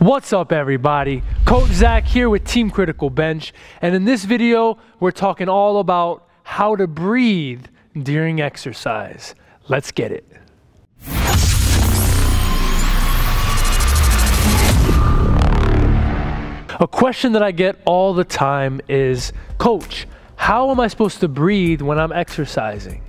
What's up everybody? Coach Zach here with Team Critical Bench and in this video we're talking all about how to breathe during exercise. Let's get it. A question that I get all the time is, Coach, how am I supposed to breathe when I'm exercising?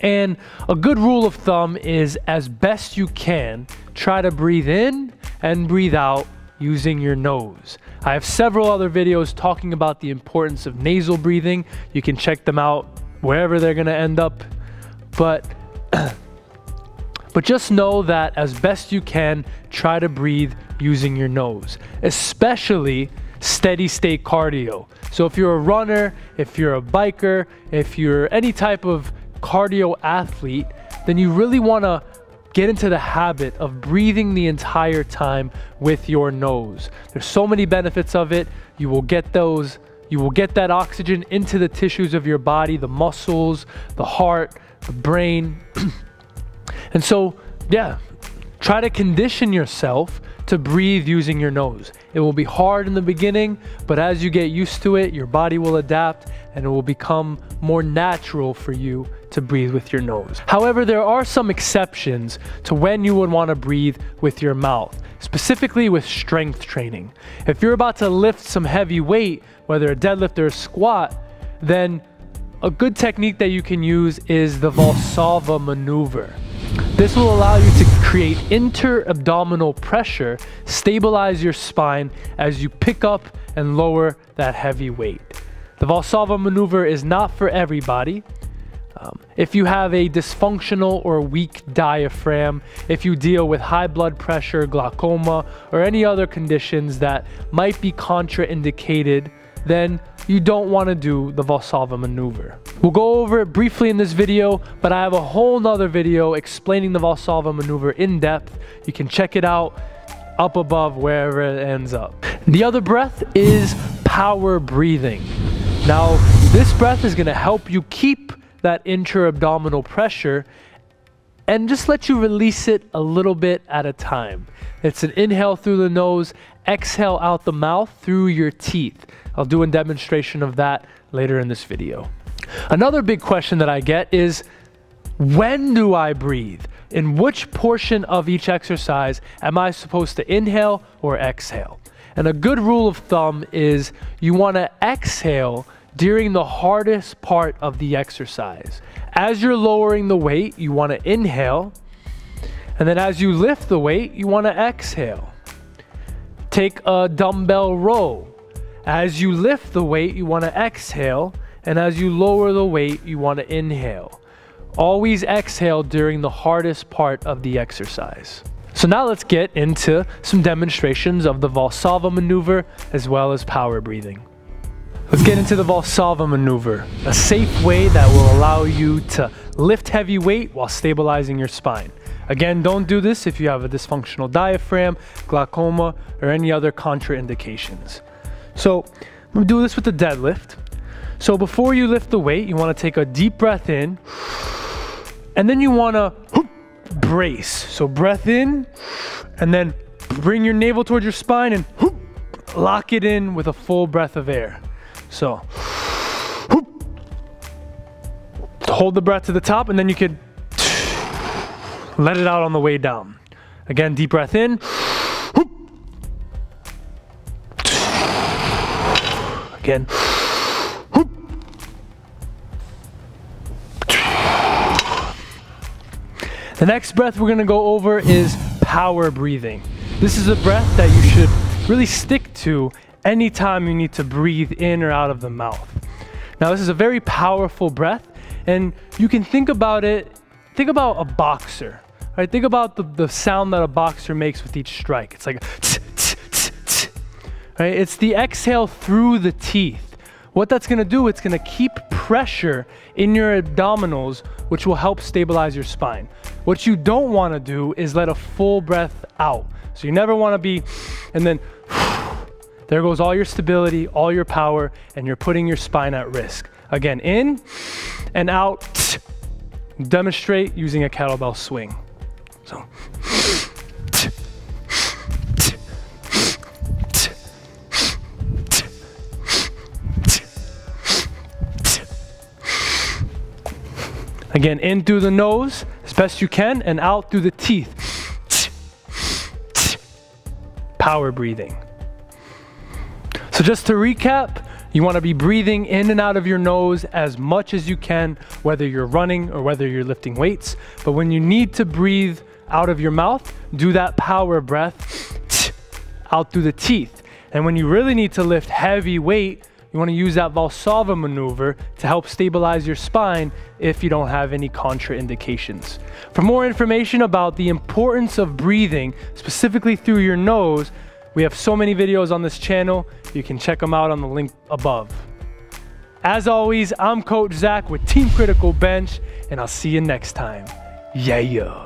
And a good rule of thumb is as best you can, try to breathe in and breathe out using your nose. I have several other videos talking about the importance of nasal breathing. You can check them out wherever they're gonna end up. But but just know that as best you can, try to breathe using your nose, especially steady state cardio. So if you're a runner, if you're a biker, if you're any type of cardio athlete, then you really wanna get into the habit of breathing the entire time with your nose. There's so many benefits of it. You will get those, you will get that oxygen into the tissues of your body, the muscles, the heart, the brain. and so, yeah, try to condition yourself to breathe using your nose. It will be hard in the beginning, but as you get used to it, your body will adapt and it will become more natural for you to breathe with your nose. However, there are some exceptions to when you would want to breathe with your mouth, specifically with strength training. If you're about to lift some heavy weight, whether a deadlift or a squat, then a good technique that you can use is the Valsalva maneuver. This will allow you to create inter-abdominal pressure, stabilize your spine as you pick up and lower that heavy weight. The Valsalva maneuver is not for everybody. Um, if you have a dysfunctional or weak diaphragm, if you deal with high blood pressure, glaucoma, or any other conditions that might be contraindicated, then you don't want to do the Valsalva maneuver. We'll go over it briefly in this video, but I have a whole nother video explaining the Valsalva maneuver in depth. You can check it out up above wherever it ends up. The other breath is power breathing. Now, this breath is going to help you keep that intra-abdominal pressure and just let you release it a little bit at a time. It's an inhale through the nose, exhale out the mouth through your teeth. I'll do a demonstration of that later in this video. Another big question that I get is, when do I breathe? In which portion of each exercise am I supposed to inhale or exhale? And a good rule of thumb is you want to exhale during the hardest part of the exercise. As you're lowering the weight, you want to inhale. And then as you lift the weight, you want to exhale. Take a dumbbell row. As you lift the weight, you want to exhale. And as you lower the weight, you want to inhale. Always exhale during the hardest part of the exercise. So now let's get into some demonstrations of the Valsalva maneuver as well as power breathing. Let's get into the Valsalva maneuver, a safe way that will allow you to lift heavy weight while stabilizing your spine. Again, don't do this if you have a dysfunctional diaphragm, glaucoma, or any other contraindications. So I'm gonna do this with the deadlift. So before you lift the weight, you wanna take a deep breath in, and then you wanna brace. So breath in, and then bring your navel towards your spine and lock it in with a full breath of air. So, hold the breath to the top and then you could let it out on the way down. Again, deep breath in. Again. The next breath we're gonna go over is power breathing. This is a breath that you should really stick to anytime you need to breathe in or out of the mouth. Now, this is a very powerful breath, and you can think about it, think about a boxer, right? Think about the, the sound that a boxer makes with each strike. It's like, right? It's the exhale through the teeth. What that's gonna do, it's gonna keep pressure in your abdominals, which will help stabilize your spine. What you don't wanna do is let a full breath out. So you never wanna be, and then, there goes all your stability, all your power, and you're putting your spine at risk. Again, in and out. Demonstrate using a kettlebell swing. So. Again, in through the nose as best you can and out through the teeth. Power breathing. So just to recap, you wanna be breathing in and out of your nose as much as you can, whether you're running or whether you're lifting weights. But when you need to breathe out of your mouth, do that power breath out through the teeth. And when you really need to lift heavy weight, you want to use that Valsalva maneuver to help stabilize your spine if you don't have any contraindications. For more information about the importance of breathing, specifically through your nose, we have so many videos on this channel. You can check them out on the link above. As always, I'm Coach Zach with Team Critical Bench, and I'll see you next time. Yeah.